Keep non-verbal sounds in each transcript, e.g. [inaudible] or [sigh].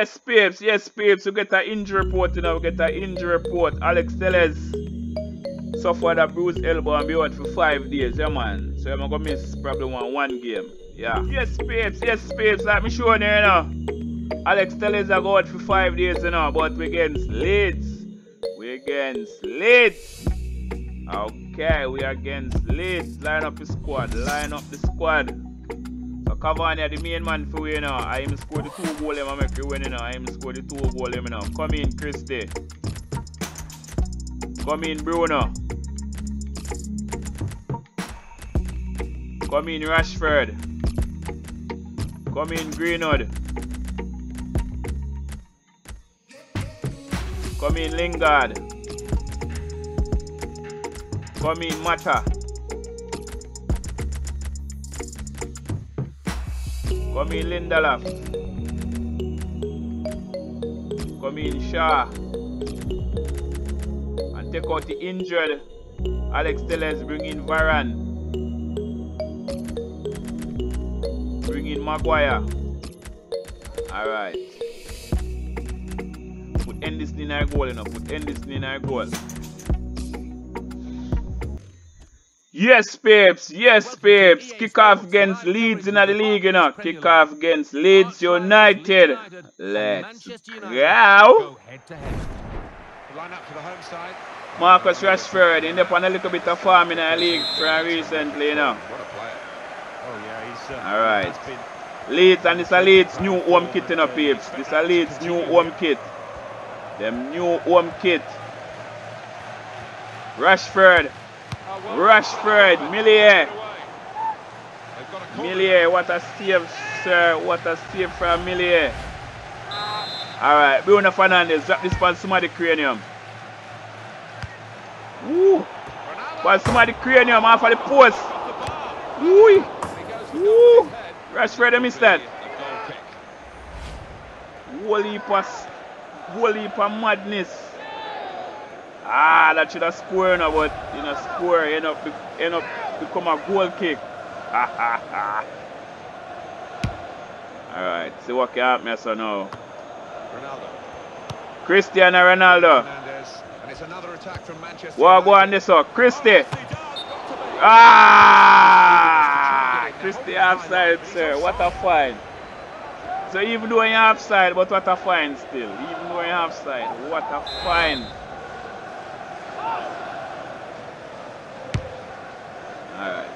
Yes, Papes. Yes, Papes. We get an injury report you know. We get an injury report. Alex Telles suffered a bruised elbow and be out for five days. Yeah, man. So I'm going to miss probably one, one game. Yeah. Yes, Papes. Yes, Papes. Like me showing you, you know. Alex Telles are out for five days, you know. But we against Leeds. We against Leeds. Okay, we against Leeds. Line up the squad. Line up the squad. Cavani the main man for you know. I am score the two goal him I make you win you. I am score the two goal him you know. Come in Christie. Come in Bruno. Come in Rashford. Come in Greenwood. Come in Lingard. Come in Mata. Come in Lindelof. Come in Shaw. And take out the injured Alex Telles. Bring in Varane. Bring in Maguire. Alright. Put Henderson in our goal, you know. Put Henderson in our goal. Yes, Papes. Yes, Papes. Kick off against Leeds in the league, you know. Kick off against Leeds United. Let's go. Marcus Rashford in up on a little bit of form in the league from recently, you know. Alright. Leeds, and it's a Leeds new home kit, you know, Papes. This a Leeds new home kit. Them new home kit. Rashford. Rashford, Meslier. Meslier, what a save, sir. What a save from Meslier. Alright, Bruno Fernandes, drop this ball somebody cranium. Woo! Ball somebody cranium off of the post. Woo! Woo! Rashford, I missed that. Whole heap of, whole heap of madness. Ah, that should have scored now, but you know, score end up end up become a goal kick. [laughs] Ha ha ha. Alright, see what can happen so now. Ronaldo. Cristiano Ronaldo. And it's another attack from Manchester. What go on this up? Christie. Ah! Christie offside, sir. What a fine. So even though you're offside, but what a fine still. Even though you're offside, what a fine. Alright.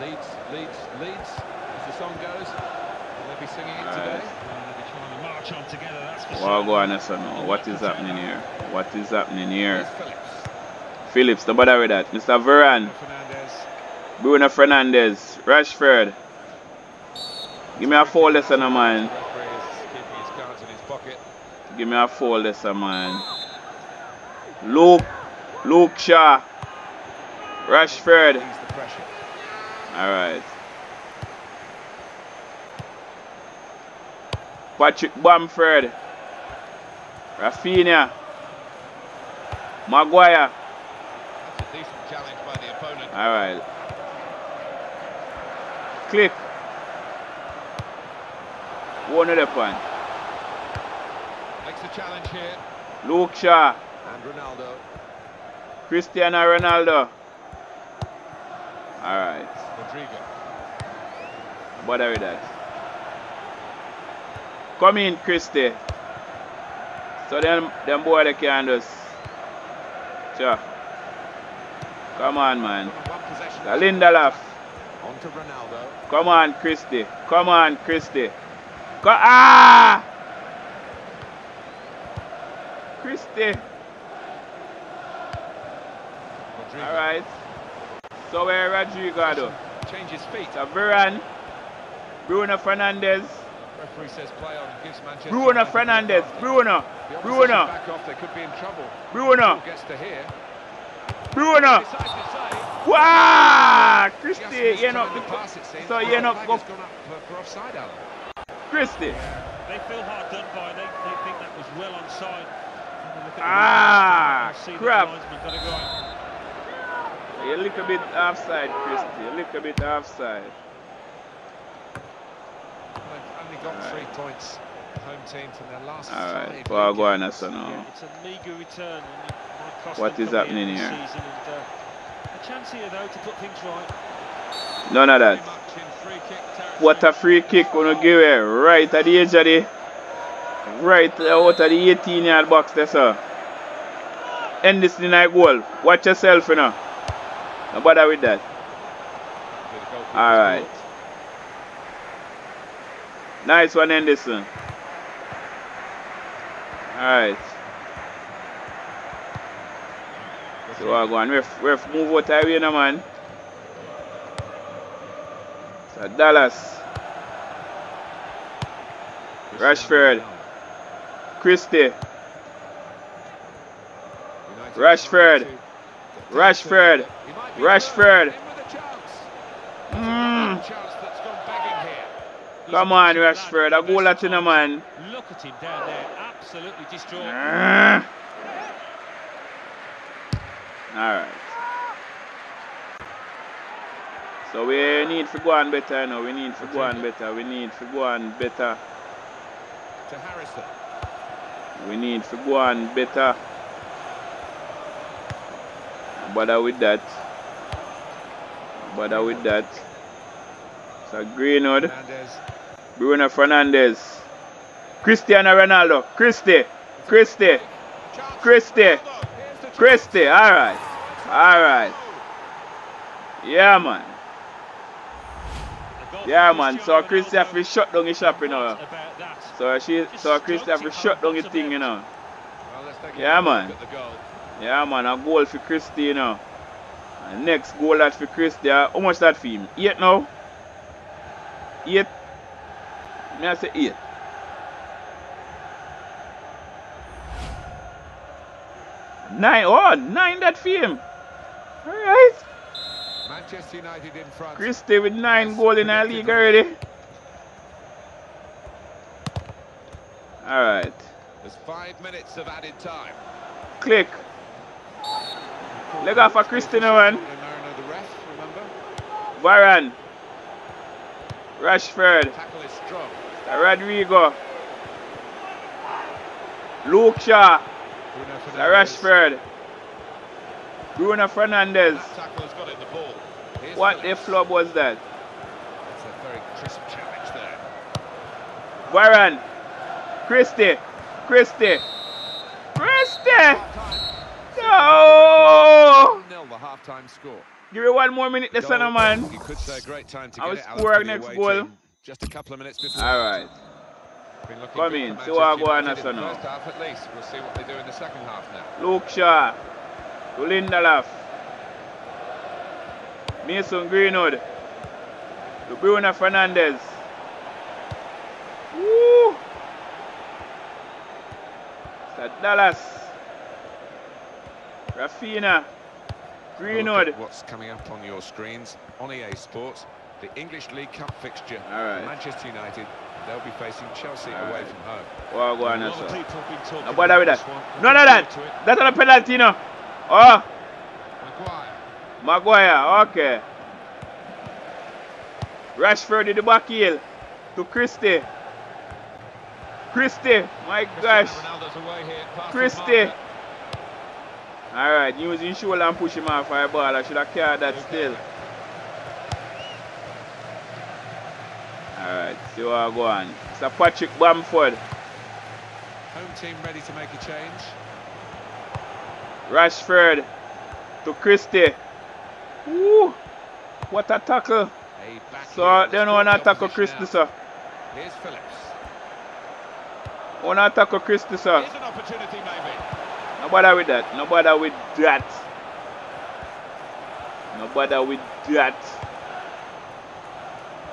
Leeds, Leeds, Leeds, as the song goes. Will they be singing it today? Well, they'll be trying to march on together, that's for well, go on, now. Oh, what is happening here? What is happening here? Phillips. Phillips, don't bother with that. Mr. Varane. Bruno Fernandes. Rashford. Give me a four lesson, man. Give me a foul lesson, man. Luke. Luke Shaw. Rashford. Alright. Patrick Bamford. Raphinha. Maguire. Alright. Click. One of the point. Challenge here. Luke Shaw. And Ronaldo. Cristiano Ronaldo. Alright. Rodrigo. Bother with that. Come in, Christie. So then them boy they can just sure. Come on man. The Lindelof. On to Ronaldo. Come on, Christie. Come on, Christie. Go ah! Christie. Alright. So where Rodrigo do? Change his feet. So Varane. Bruno Fernandes. Referee says play on. Gives Manchester Bruno Fernandes. Bruno. Bruno. Back off. They could be in trouble. Bruno. Gets to here. Bruno. Wow! Christie, you know, pass, it seems. so you know, go. Gone up for, for offside, Alan. Christie. They feel hard done by. They, they think that was well onside. Ah, crap. A little bit offside, Christie. A little bit offside. Only got Alright. three points, home team, from their last Alright, five well, league go on, games. so now. Yeah, it's a meagre return. And it might cost What them is coming happening here? Season and, uh, a chance here, though, to put things right. None of Very that. much in free kick territory. What a free kick gonna give it right at the edge of the right uh, out of the 18 yard box there sir. End this in goal. Watch yourself you know. No bother with that. Alright. Nice one Henderson. Alright. So I go on. Ref, ref move out of way now man. So Dallas. Rashford. Christie. Rashford. Rashford. down to- He might be Rashford. in with a chance. It's Mm. another chance that's gone begging here. He's Come on Rashford. A goal at you man. Look at him down there, absolutely. Ah. Alright. So we need to go on better now. We need to go on better. We need to go on better. To Harrison. We need to go on better. Bother with that. Bother with that. So Greenwood, Hernandez. Bruno Fernandes, Cristiano Ronaldo, Christie, Christie. Christie, Ronaldo. Here's the chance. Christie. Alright. Alright. Yeah man. The goal Yeah man. So Cristiano Christie have Ronaldo. to shut down his shop you know. What about that? So she so Christie have to shut down his thing you know. Well, let's take a Yeah, man. At the goal. Yeah, man, a goal for Christie, you know. And next goal that for Christie, uh, how much that for him? Eight now? Eight? Me I say eight. Nine, oh, nine that for him. Alright. Manchester United in front. Christie with nine goals in our league already. Alright. There's five minutes of added time. Click. Leg off for Christie now, man. Marino, the ref, remember? Varane. Rashford. Tackle is strong. Rodrigo. Luke Shaw. Bruno The Fernandes. Rashford. Bruno Fernandes. What the flub was that? It's a very crisp challenge there. Varane. Christie. Christie. Christie. No. 1-0 the half-time score. Give me one more minute, listen, Goal, man. You could say great time to I it. score next the goal. Just a couple of minutes before. All right. Come in, see what I go on United in now. the First half at least. We'll see what they do in the second half now. Luke Shaw. To Lindelof. Mason Greenwood. To Bruno Fernandes. Woo! It's Dallas. Raphinha. Greenwood. What's coming up on your screens on EA Sports. The English League Cup fixture. All right. Manchester United. They'll be facing Chelsea All away right. from home. What I go on now, lot of people have been talking No bother about with this that. None of that. forward to it. That's not a penalty, no. Oh, Maguire. Okay. Rashford in the back heel. To Christie. Christie. My gosh. Cristiano Ronaldo's away here. Pass Christie. Alright, using shoulder and push him off for a ball. I should have carried that still. Alright, see what I go on. It's a Patrick Bamford. Home team ready to make a change. Rashford to Christie. Woo! What a tackle. A So they don't want to tackle sir. Here's Phillips. Wanna tackle Christie, sir. Here's an opportunity maybe. No bother with that. No bother with that. No bother with that.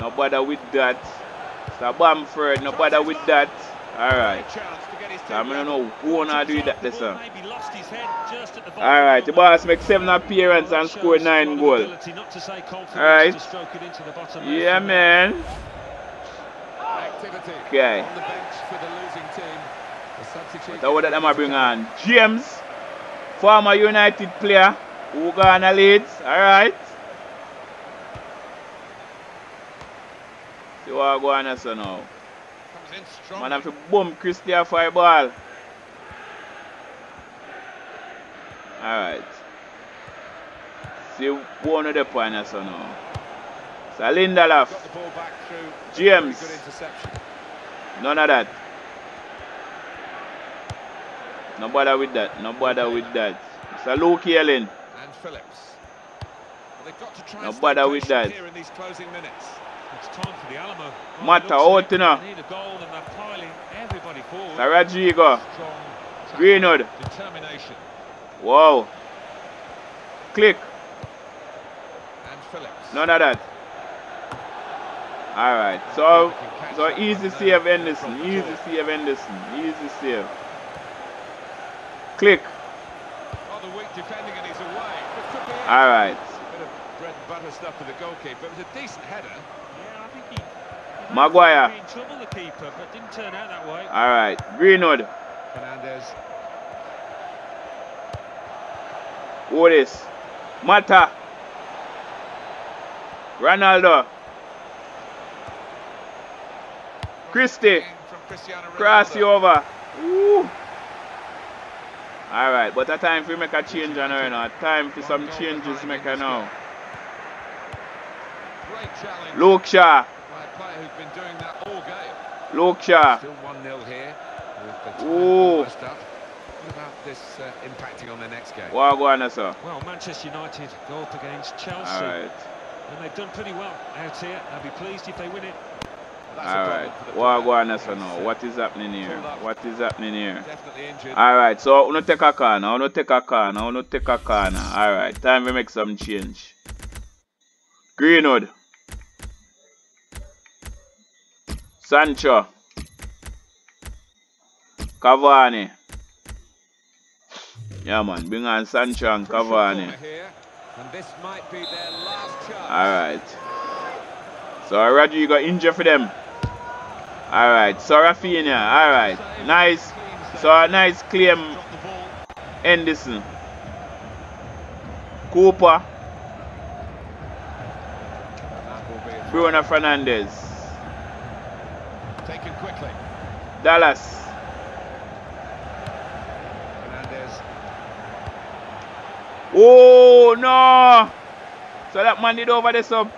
No bother with that. Sir Bamford, no bother with that. Alright. Great chance to get his So I team don't level. know who wanna do that The this ball sir. maybe lost his head just at the bottom Alright, the the boss makes seven appearance and Shows scored nine lot goals. ability, not to say confidence Alright. to stroke it into the bottom left Yeah, man. Activity Okay. on the bench for the losing team. The substitute. That's what them I bring on. James, former United player, who gone a Leeds. Alright. See what I go on so now. Was in strong. Man have to boom Christian for a ball. Alright. See one of the pointers so now. So Lindelof. Got the ball back through. James. None of that. No bother with that. No bother with that. So Luke Ayling. And Phillips. Well, they've got to try No bother with that. Here in these closing minutes. It's time for the Alamo. By Mata out, of it, you know. They need a goal and they're piling everybody forward. So Rodrigo. Greenwood. Determination. Wow. Click. And Phillips. None of that. Alright. So so easy uh, save Henderson. Easy save Henderson. Easy save. Click. Rather weak defending and he's away. But could. Alright. Bit of bread and butter stuff for the goalkeeper. It was a decent header. Yeah, I think he. he might Maguire. trouble, the keeper, but didn't turn out that way. Alright. Greenwood. Fernandes. Who this? Mata. Ronaldo. Christie. In from Cristiano Cross Ronaldo. you over. Woo. Alright, but a time for make a change on her now. Time for some changes make her now. Great Luke Shaw. By a player who's been doing that all game. Luke Still 1-0 here. With the time Ooh. What about this uh, impacting on their next game? What go on, sir? Well, Manchester United go up against Chelsea. Alright. And they've done pretty well out here. I'll be pleased if they win it. That's a problem Alright. for What player. go on, now? What is happening here? What is happening here? Definitely injured. Alright, so uno take a corner, uno take a corner, uno take a corner. Alright, time to make some change. Greenwood. Sancho. Cavani. Yeah man, bring on Sancho and Cavani. corner here, and this might be their last chance. Alright. So Rodrigo injured for them. Alright, so Raphinha, alright. Nice. So a nice claim Drop the ball. Henderson. Cooper. That will be a Bruno Fernandes. Taken quickly. Dallas. Fernandes. Oh no! So that man did over this up.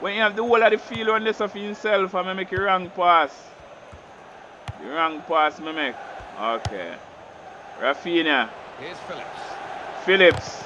When you have the whole of the field on this for himself, I may make a wrong pass. The wrong pass me make. Okay. Raphinha. Here's Phillips. Phillips.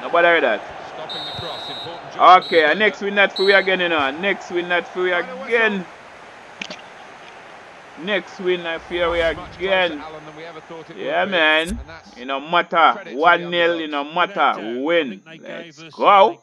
Nobody heard that. Stopping the cross. Important. Okay, and next win that for we again, you know. Next win that for we again. Next win that for we again. Alan, than we ever thought it Yeah, man. You know, matter. Credit to the 1 0, you know, matter. Win. think they gave Let's go.